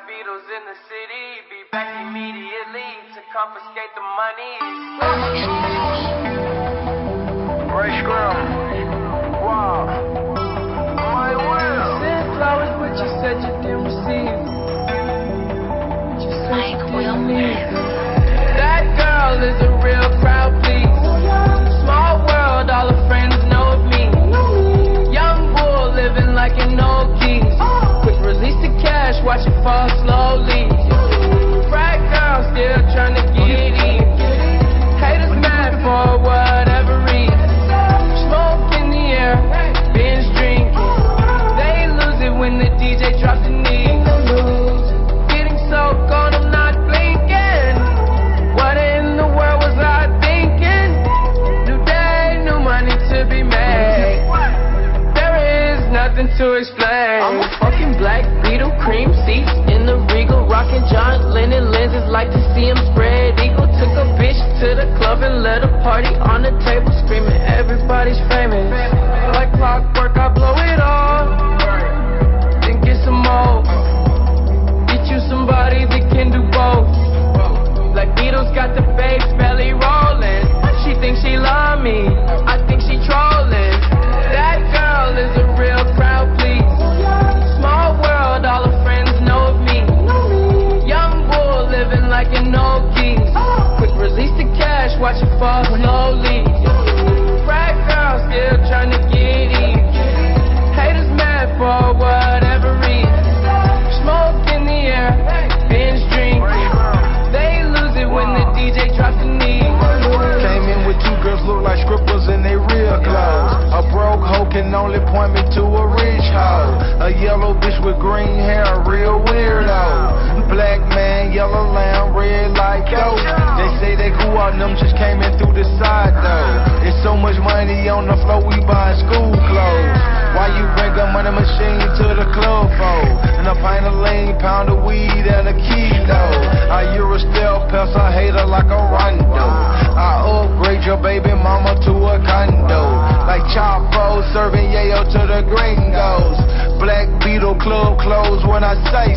Beatles in the city. Be back immediately to confiscate the money. Nothing to explain. I'm a fucking black Beatle, cream seats in the regal, rocking John Lennon lenses, like to see him spread eagle. Took a bitch to the club and let a party on the table, screaming only point me to a rich hoe. A yellow bitch with green hair, a real weirdo. Black man, yellow lamb, red like dope. They say they grew up, them just came in through the side though. It's so much money on the floor, we buying school clothes. Why you bring a money machine to the club for? And a pint of lean, pound of weed, and a kilo. I a still pest hate her like a rondo. I upgrade your baby mama to a condo. Like Chapo serving yayo to the gringos. Black Beatle club clothes when I say